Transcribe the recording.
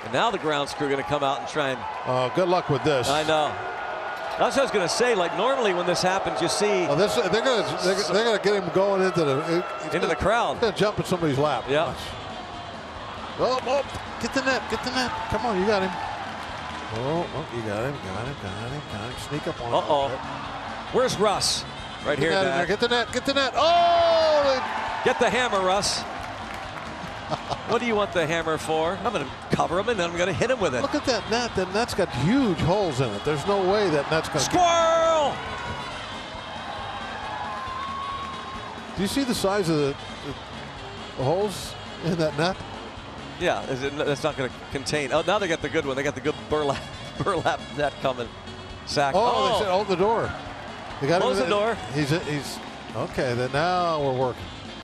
And now the grounds crew are going to come out and try and. Uh, good luck with this. I know. That's what I was going to say. Like normally when this happens, you see Oh, this, they're going to they're, they're going to get him going into the into the crowd. Going to jump in somebody's lap. Yeah. Oh, oh, get the net, get the net. Come on, you got him. Oh, oh, you got him, got him, got him, got him. Sneak up on him. Uh oh. Where's Russ? Right Get here. the net in there, Dak. Get the net, get the net. Oh! Get the hammer, Russ. What do you want the hammer for? I'm going to cover him and then I'm going to hit him with it. Look at that net. That net's got huge holes in it. There's no way that net's going to. Squirrel! Do you see the size of the, the holes in that net? Yeah, is it, that's not going to contain. Oh, now they got the good one. They got the good burlap burlap net coming. Sack. Oh, they oh. said, hold the door. They got Close in the door. He's he's okay. Then now we're working.